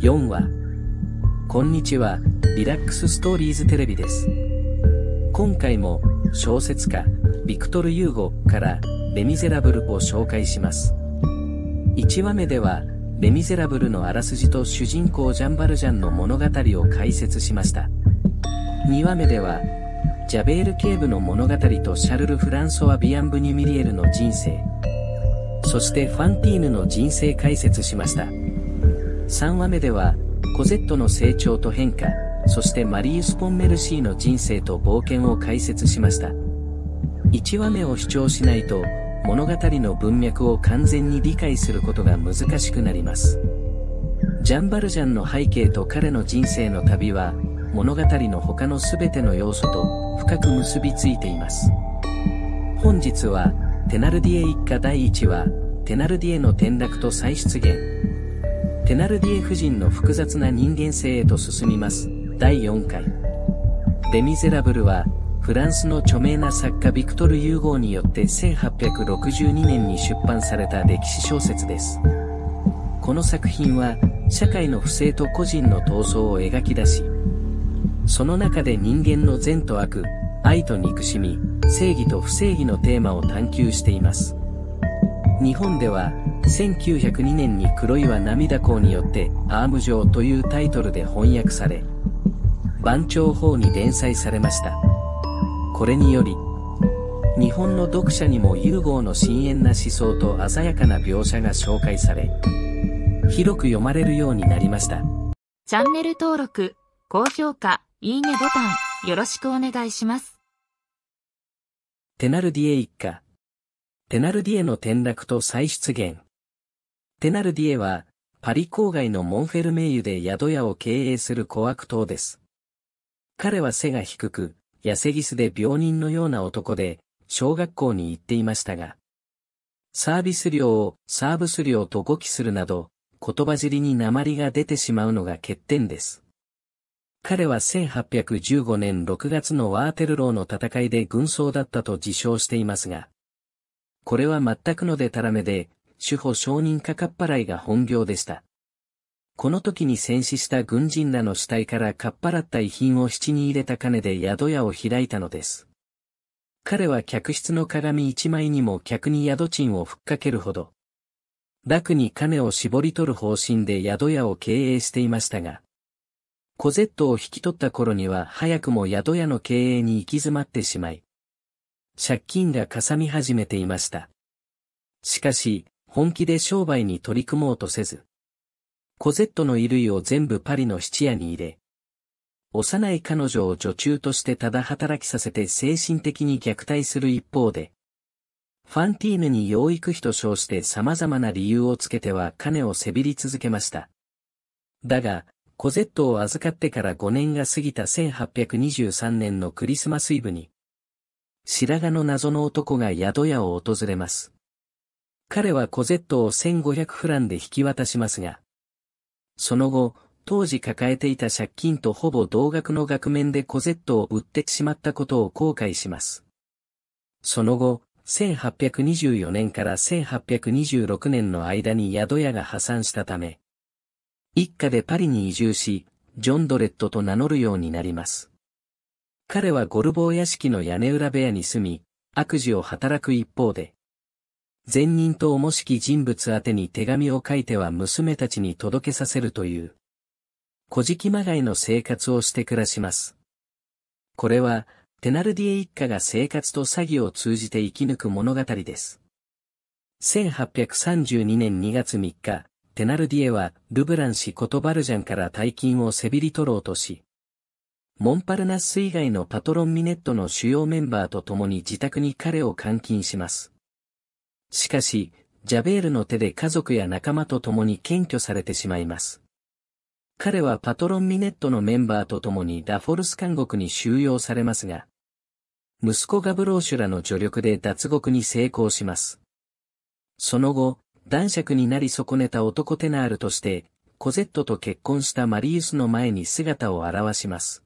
4話。こんにちは、リラックスストーリーズテレビです。今回も、小説家、ビクトル・ユーゴからレ・ミゼラブルを紹介します。1話目では、レ・ミゼラブルのあらすじと主人公ジャンバルジャンの物語を解説しました。2話目では、ジャベール警部の物語とシャルル・フランソワ・ビアンブ・ニュミリエルの人生、そしてファンティーヌの人生解説しました。3話目では、コゼットの成長と変化、そしてマリー・スポンメルシーの人生と冒険を解説しました。1話目を主張しないと物語の文脈を完全に理解することが難しくなります。ジャンバルジャンの背景と彼の人生の旅は物語の他の全ての要素と深く結びついています。本日はテナルディエ一家第1話テナルディエの転落と再出現テナルディエ夫人の複雑な人間性へと進みます第4回レ・ミゼラブルはフランスの著名な作家ビクトル・ユーゴーによって1862年に出版された歴史小説です。この作品は社会の不正と個人の闘争を描き出し、その中で人間の善と悪、愛と憎しみ、正義と不正義のテーマを探求しています。日本では1902年に黒岩涙港によってアーム状というタイトルで翻訳され、番長法に連載されました。これにより、日本の読者にも融合の深遠な思想と鮮やかな描写が紹介され、広く読まれるようになりました。チャンネル登録、高評価、いいねボタン、よろしくお願いします。テナルディエ一家。テナルディエの転落と再出現。テナルディエは、パリ郊外のモンフェルメイユで宿屋を経営する小悪党です。彼は背が低く、痩せギスで病人のような男で、小学校に行っていましたが、サービス料をサーブス料と語気するなど、言葉尻に鉛が出てしまうのが欠点です。彼は1815年6月のワーテルローの戦いで軍曹だったと自称していますが、これは全くのでたらめで、主保承認かかっぱらいが本業でした。この時に戦死した軍人らの死体からかっぱらった遺品を七に入れた金で宿屋を開いたのです。彼は客室の鏡一枚にも客に宿賃をふっかけるほど、楽に金を絞り取る方針で宿屋を経営していましたが、コゼットを引き取った頃には早くも宿屋の経営に行き詰まってしまい、借金がかさみ始めていました。しかし、本気で商売に取り組もうとせず、コゼットの衣類を全部パリの質屋に入れ、幼い彼女を女中としてただ働きさせて精神的に虐待する一方で、ファンティーヌに養育費と称して様々な理由をつけては金をせびり続けました。だが、コゼットを預かってから5年が過ぎた1823年のクリスマスイブに、白髪の謎の男が宿屋を訪れます。彼はコゼットを1500フランで引き渡しますが、その後、当時抱えていた借金とほぼ同額の額面でコゼットを売ってしまったことを後悔します。その後、1824年から1826年の間に宿屋が破産したため、一家でパリに移住し、ジョン・ドレットと名乗るようになります。彼はゴルボー屋敷の屋根裏部屋に住み、悪事を働く一方で、善人と重しき人物宛てに手紙を書いては娘たちに届けさせるという、小敷まがいの生活をして暮らします。これは、テナルディエ一家が生活と詐欺を通じて生き抜く物語です。1832年2月3日、テナルディエは、ルブラン氏コトバルジャンから大金をせびり取ろうとし、モンパルナス以外のパトロンミネットの主要メンバーと共に自宅に彼を監禁します。しかし、ジャベールの手で家族や仲間と共に検挙されてしまいます。彼はパトロンミネットのメンバーと共にダフォルス監獄に収容されますが、息子ガブローシュらの助力で脱獄に成功します。その後、男爵になり損ねた男テナールとして、コゼットと結婚したマリウスの前に姿を現します。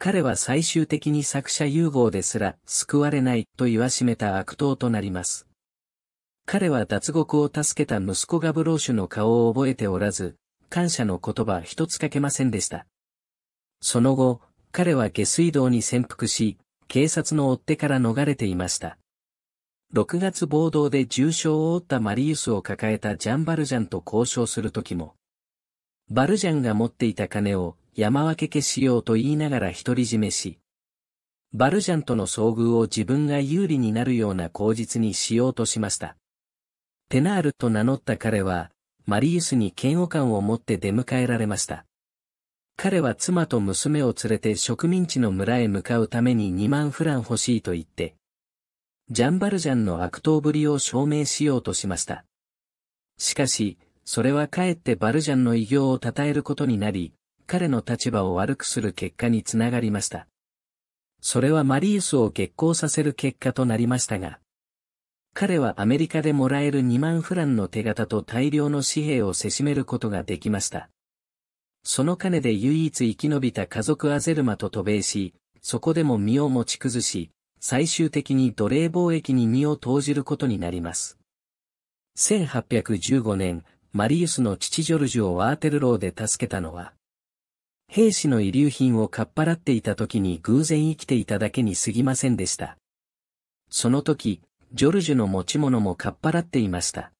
彼は最終的に作者融合ですら救われないと言わしめた悪党となります。彼は脱獄を助けた息子ガブローシュの顔を覚えておらず、感謝の言葉一つかけませんでした。その後、彼は下水道に潜伏し、警察の追っ手から逃れていました。6月暴動で重傷を負ったマリウスを抱えたジャン・バルジャンと交渉するときも、バルジャンが持っていた金を山分け消しようと言いながら独り占めし、バルジャンとの遭遇を自分が有利になるような口実にしようとしました。テナールと名乗った彼は、マリウスに嫌悪感を持って出迎えられました。彼は妻と娘を連れて植民地の村へ向かうために2万フラン欲しいと言って、ジャンバルジャンの悪党ぶりを証明しようとしました。しかし、それはかえってバルジャンの偉業を称えることになり、彼の立場を悪くする結果につながりました。それはマリウスを激高させる結果となりましたが、彼はアメリカでもらえる2万フランの手形と大量の紙幣をせしめることができました。その金で唯一生き延びた家族アゼルマと渡米し、そこでも身を持ち崩し、最終的に奴隷貿易に身を投じることになります。1815年、マリウスの父ジョルジュをワーテルローで助けたのは、兵士の遺留品をかっぱらっていた時に偶然生きていただけに過ぎませんでした。その時、ジョルジュの持ち物もかっぱらっていました。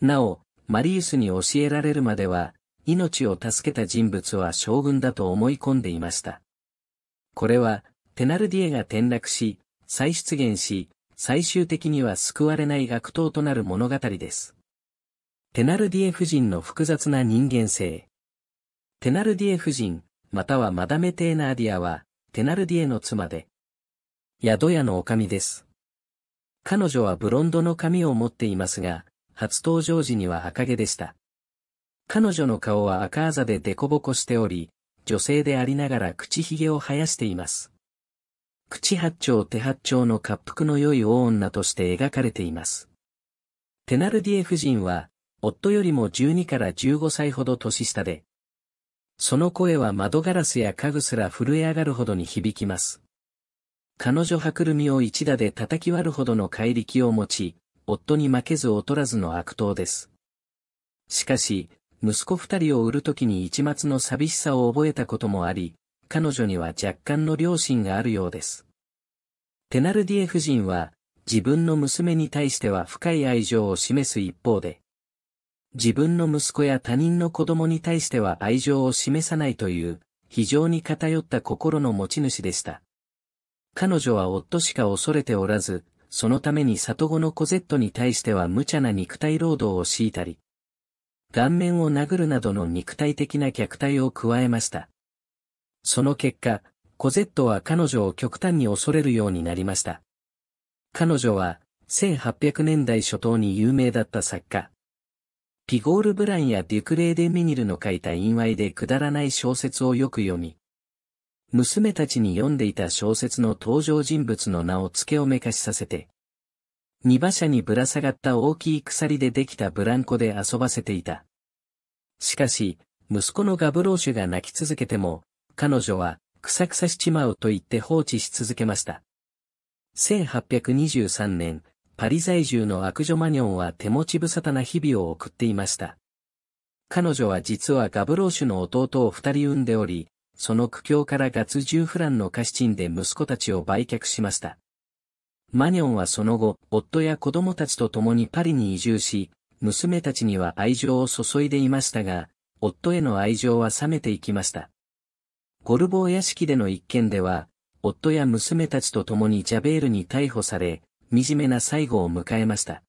なお、マリウスに教えられるまでは、命を助けた人物は将軍だと思い込んでいました。これは、テナルディエが転落し、再出現し、最終的には救われない悪党となる物語です。テナルディエ夫人の複雑な人間性。テナルディエ夫人、またはマダメ・テーナーディアは、テナルディエの妻で、宿屋の女将です。彼女はブロンドの髪を持っていますが、初登場時には赤毛でした。彼女の顔は赤あざでデコボコしており、女性でありながら口ひげを生やしています。口八丁手八丁の滑腹の良い大女として描かれています。テナルディエ夫人は、夫よりも12から15歳ほど年下で、その声は窓ガラスや家具すら震え上がるほどに響きます。彼女歯くるみを一打で叩き割るほどの怪力を持ち、夫に負けず劣らずの悪党です。しかし、息子二人を売るときに一末の寂しさを覚えたこともあり、彼女には若干の良心があるようです。テナルディエ夫人は、自分の娘に対しては深い愛情を示す一方で、自分の息子や他人の子供に対しては愛情を示さないという、非常に偏った心の持ち主でした。彼女は夫しか恐れておらず、そのために里子のコゼットに対しては無茶な肉体労働を強いたり、顔面を殴るなどの肉体的な虐待を加えました。その結果、コゼットは彼女を極端に恐れるようになりました。彼女は、1800年代初頭に有名だった作家。ピゴール・ブランやデュクレー・デ・ミニルの書いた陰猥でくだらない小説をよく読み、娘たちに読んでいた小説の登場人物の名を付けをめかしさせて、荷馬車にぶら下がった大きい鎖でできたブランコで遊ばせていた。しかし、息子のガブローシュが泣き続けても、彼女は、くさくさしちまうと言って放置し続けました。1823年、パリ在住の悪女マニョンは手持ち無沙汰な日々を送っていました。彼女は実はガブローシュの弟を二人産んでおり、その苦境から月10フランの貸し賃で息子たちを売却しました。マニョンはその後、夫や子供たちと共にパリに移住し、娘たちには愛情を注いでいましたが、夫への愛情は冷めていきました。ゴルボー屋敷での一件では、夫や娘たちと共にジャベールに逮捕され、惨めな最後を迎えました。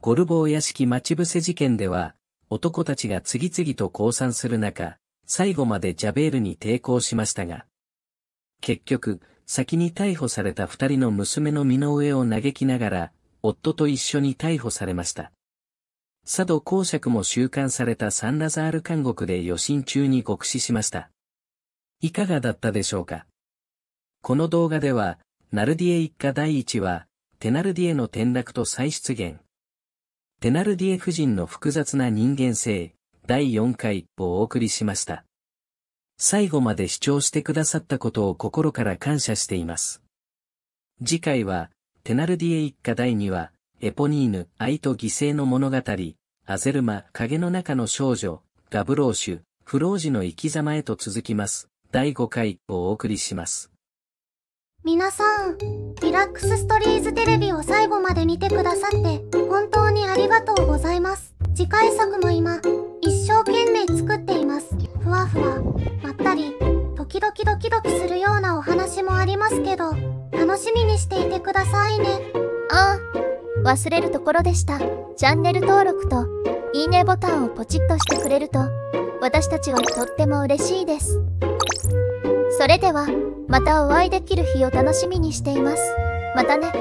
ゴルボー屋敷待ち伏せ事件では、男たちが次々と降参する中、最後までジャベールに抵抗しましたが、結局、先に逮捕された二人の娘の身の上を嘆きながら、夫と一緒に逮捕されました。佐渡公爵も収監されたサンラザール監獄で余震中に極死しました。いかがだったでしょうか？この動画では、ナルディエ一家第一は、テナルディエの転落と再出現。テナルディエ夫人の複雑な人間性、第4回をお送りしました。最後まで視聴してくださったことを心から感謝しています。次回は、テナルディエ一家第2話、エポニーヌ、愛と犠牲の物語、アゼルマ、影の中の少女、ガブローシュ、フロージの生き様へと続きます。第5回をお送りします。皆さん、リラックスストリーズテレビを最後まで見てくださって、本当にありがとうございます。次回作も今、一生懸命作っています。ふわふわ、まったり、時々ドキドキするようなお話もありますけど、楽しみにしていてくださいね。ああ、忘れるところでした。チャンネル登録と、いいねボタンをポチッとしてくれると、私たちはとっても嬉しいです。それでは、またお会いできる日を楽しみにしています。またね。